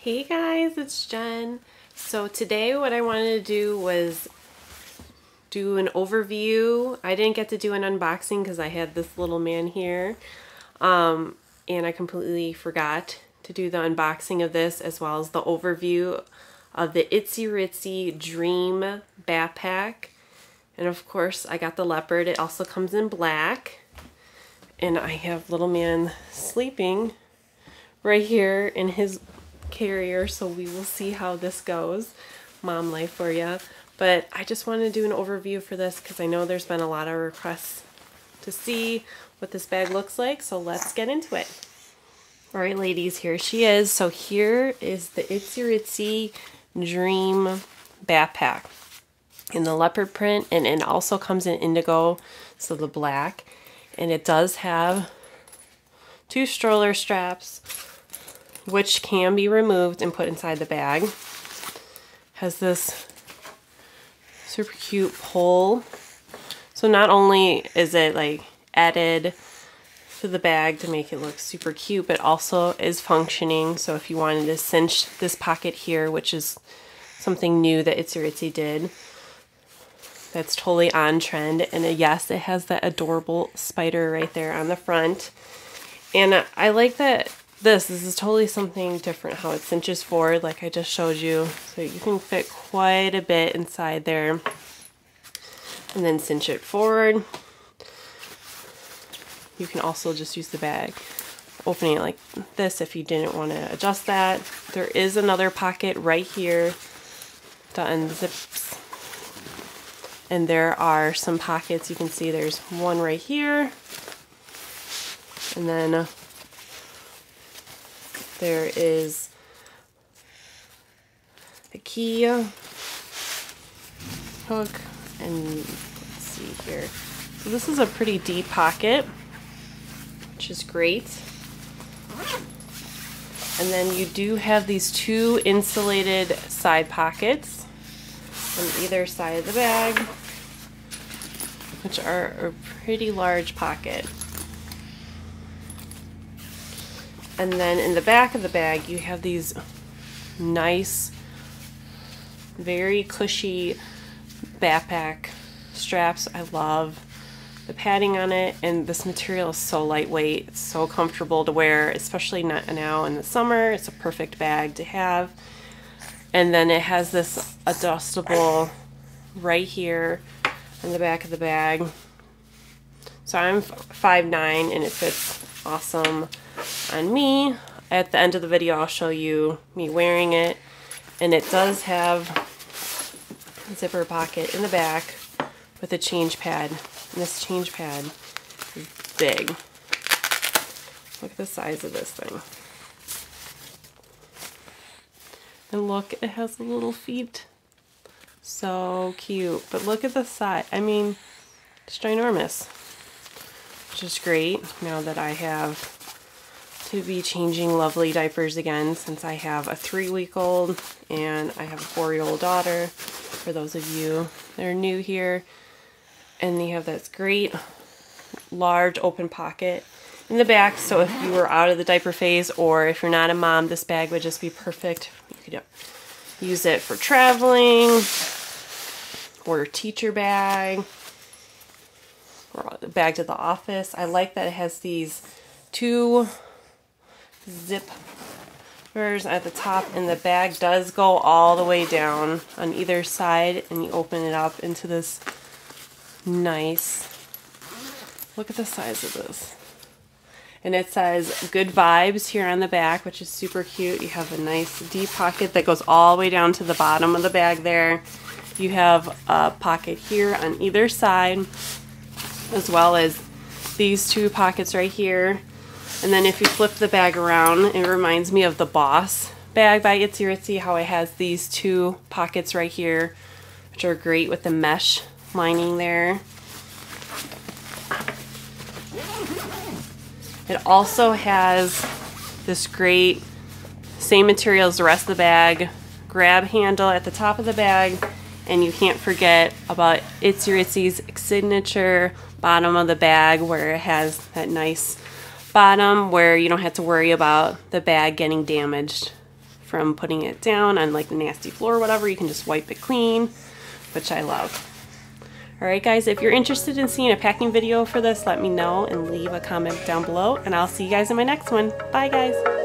Hey guys, it's Jen. So today what I wanted to do was do an overview. I didn't get to do an unboxing because I had this little man here. Um, and I completely forgot to do the unboxing of this as well as the overview of the Itzy Ritzy Dream backpack. And of course I got the leopard. It also comes in black. And I have little man sleeping right here in his carrier, so we will see how this goes. Mom life for you. But I just wanted to do an overview for this because I know there's been a lot of requests to see what this bag looks like, so let's get into it. All right, ladies, here she is. So here is the Itzy Ritzy Dream backpack in the leopard print, and it also comes in indigo, so the black. And it does have two stroller straps, which can be removed and put inside the bag. Has this super cute pole. So not only is it like added to the bag to make it look super cute, but also is functioning. So if you wanted to cinch this pocket here, which is something new that Itzy did, that's totally on trend. And uh, yes, it has that adorable spider right there on the front. And I like that this, this is totally something different how it cinches forward like I just showed you. So you can fit quite a bit inside there. And then cinch it forward. You can also just use the bag opening it like this if you didn't want to adjust that. There is another pocket right here that unzips. And there are some pockets. You can see there's one right here. And then there is a key hook and let's see here. So this is a pretty deep pocket, which is great. And then you do have these two insulated side pockets on either side of the bag, which are a pretty large pocket. And then in the back of the bag, you have these nice, very cushy backpack straps. I love the padding on it, and this material is so lightweight. It's so comfortable to wear, especially now in the summer. It's a perfect bag to have. And then it has this adjustable right here in the back of the bag. So I'm 5'9", and it fits awesome on me. At the end of the video, I'll show you me wearing it. And it does have a zipper pocket in the back with a change pad. And this change pad is big. Look at the size of this thing. And look, it has little feet. So cute. But look at the size. I mean, it's ginormous. Which is great now that I have to be changing lovely diapers again since I have a three week old and I have a four year old daughter. For those of you that are new here and they have this great large open pocket in the back so if you were out of the diaper phase or if you're not a mom this bag would just be perfect. You could uh, use it for traveling or teacher bag or bag to the office. I like that it has these two zip at the top and the bag does go all the way down on either side and you open it up into this nice look at the size of this. And it says good vibes here on the back which is super cute. You have a nice deep pocket that goes all the way down to the bottom of the bag there. You have a pocket here on either side as well as these two pockets right here and then if you flip the bag around, it reminds me of the Boss bag by Itzy Ritzy, how it has these two pockets right here, which are great with the mesh lining there. It also has this great, same material as the rest of the bag, grab handle at the top of the bag, and you can't forget about Itzy Ritzy's signature bottom of the bag where it has that nice bottom where you don't have to worry about the bag getting damaged from putting it down on like the nasty floor or whatever. You can just wipe it clean, which I love. Alright guys, if you're interested in seeing a packing video for this, let me know and leave a comment down below and I'll see you guys in my next one. Bye guys!